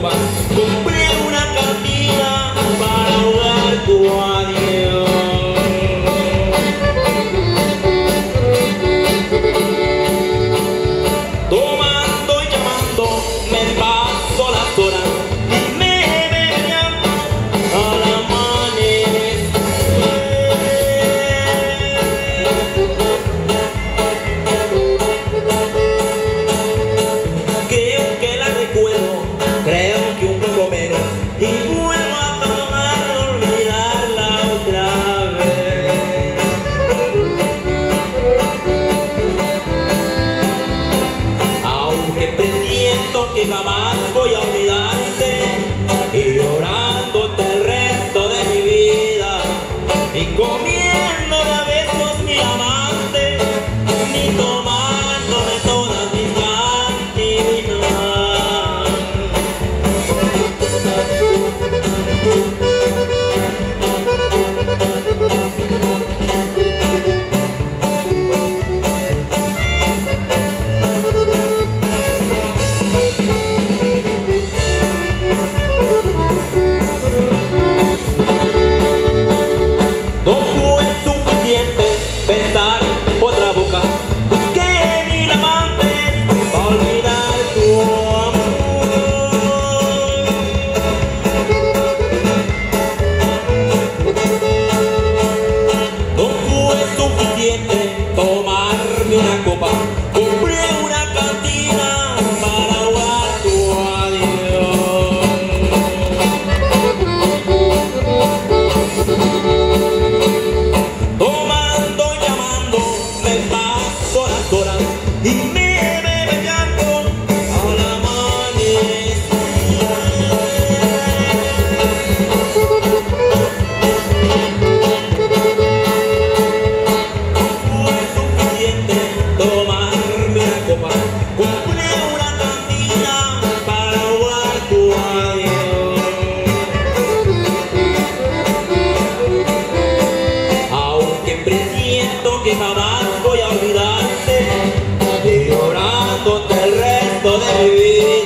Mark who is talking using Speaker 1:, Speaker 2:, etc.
Speaker 1: derrubar. 的什？我有。baby.